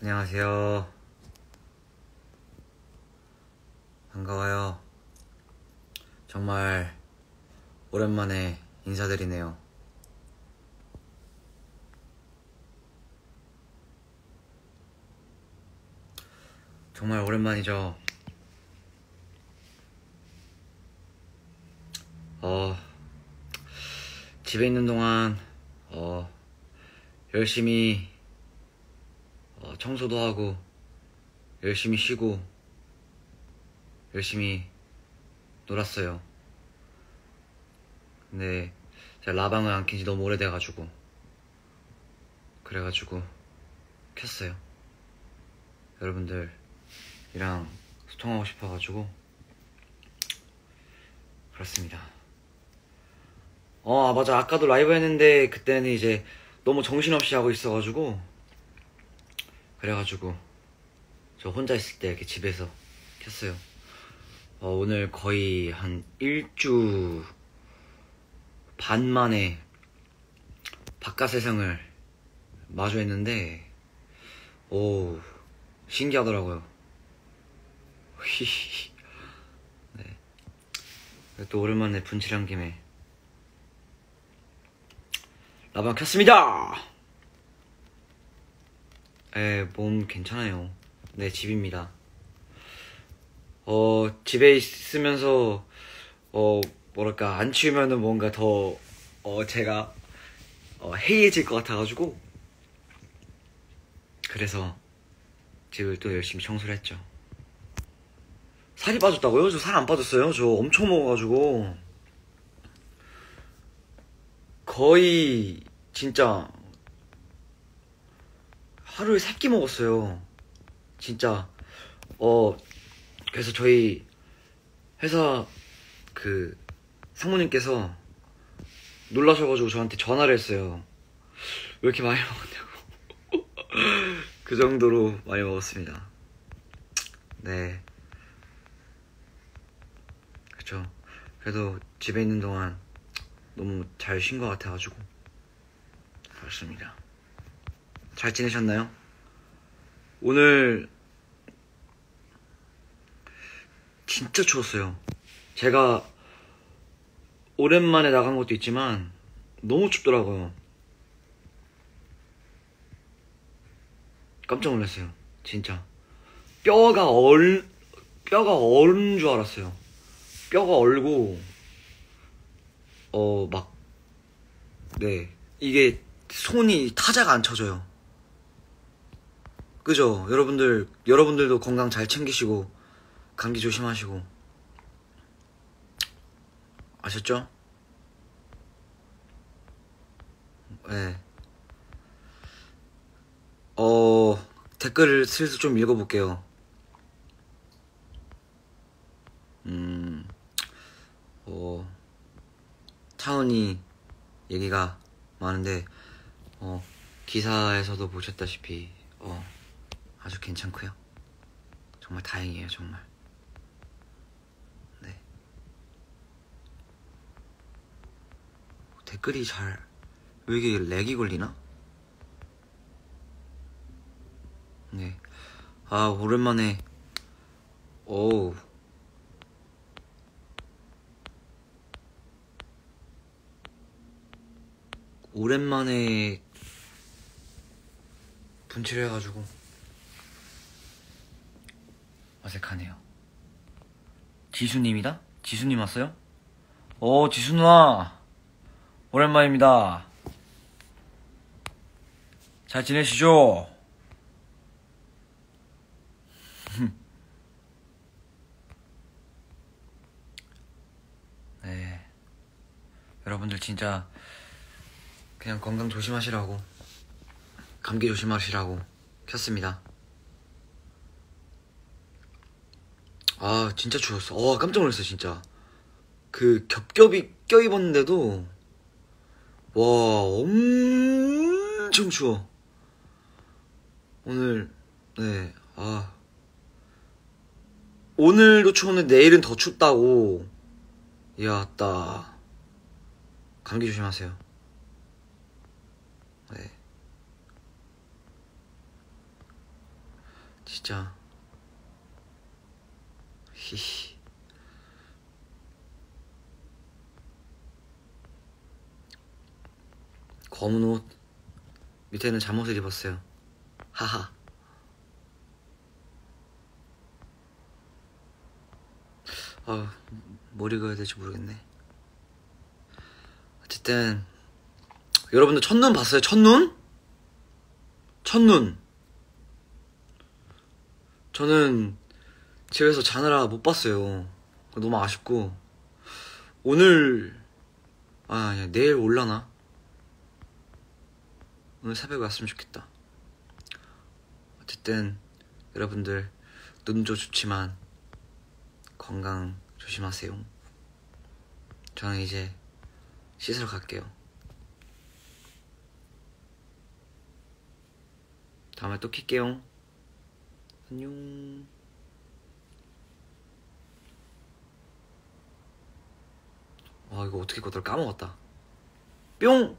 안녕하세요. 반가워요. 정말 오랜만에 인사드리네요. 정말 오랜만이죠. 어, 집에 있는 동안, 어, 열심히, 어, 청소도 하고, 열심히 쉬고, 열심히 놀았어요. 근데, 제가 라방을 안 킨지 너무 오래돼가지고, 그래가지고, 켰어요. 여러분들이랑 소통하고 싶어가지고, 그렇습니다. 어, 아, 맞아. 아까도 라이브 했는데, 그때는 이제 너무 정신없이 하고 있어가지고, 그래가지고, 저 혼자 있을 때 이렇게 집에서 켰어요. 어, 오늘 거의 한 일주 반 만에 바깥 세상을 마주했는데, 오, 신기하더라고요. 네. 또 오랜만에 분칠한 김에 라방 켰습니다! 에, 몸 괜찮아요. 네, 집입니다. 어, 집에 있으면서, 어, 뭐랄까, 안 치우면은 뭔가 더, 어, 제가, 어, 해이해질 것 같아가지고, 그래서, 집을 또 열심히 청소를 했죠. 살이 빠졌다고요? 저 살 안 빠졌어요. 저 엄청 먹어가지고, 거의, 진짜, 하루에 세 끼 먹었어요. 진짜, 어, 그래서 저희 회사 그 상무님께서 놀라셔가지고 저한테 전화를 했어요. 왜 이렇게 많이 먹었냐고. 그 정도로 많이 먹었습니다. 네. 그쵸. 그래도 집에 있는 동안 너무 잘 쉰 것 같아가지고. 그렇습니다. 잘 지내셨나요? 오늘 진짜 추웠어요. 제가 오랜만에 나간 것도 있지만 너무 춥더라고요. 깜짝 놀랐어요. 진짜. 뼈가 얼, 뼈가 얼은 줄 알았어요. 뼈가 얼고, 어, 막, 네. 이게 손이 타자가 안 쳐져요. 그죠? 여러분들, 여러분들도 건강 잘 챙기시고, 감기 조심하시고. 아셨죠? 네. 어, 댓글을 슬슬 좀 읽어볼게요. 음, 어, 차은이 얘기가 많은데, 어, 기사에서도 보셨다시피, 어, 아주 괜찮고요. 정말 다행이에요, 정말. 네. 댓글이 잘, 왜 이게 렉이 걸리나? 네. 아, 오랜만에, 어우. 오랜만에 분칠을 해가지고 어색하네요. 지수님이다? 지수님 왔어요? 어, 지수 누나. 오랜만입니다. 잘 지내시죠? 네. 여러분들 진짜 그냥 건강 조심하시라고 감기 조심하시라고 켰습니다. 아 진짜 추웠어. 어 깜짝 놀랐어 진짜. 그 겹겹이 껴입었는데도 와 엄청 추워. 오늘 네 아. 오늘도 추웠는데 내일은 더 춥다고. 이야, 따. 감기 조심하세요. 네. 진짜 히히 검은 옷 밑에는 잠옷을 입었어요. 하하. 아 머리 그어야 될지 모르겠네. 어쨌든 여러분들 첫눈 봤어요? 첫눈? 첫눈. 저는 집에서 자느라 못 봤어요. 너무 아쉽고 오늘 아 야, 내일 올라나? 오늘 새벽에 왔으면 좋겠다. 어쨌든 여러분들 눈도 좋지만 건강 조심하세요. 저는 이제 씻으러 갈게요. 다음에 또 킬게요. 안녕. 아 이거 어떻게 꺼들 까먹었다. 뿅.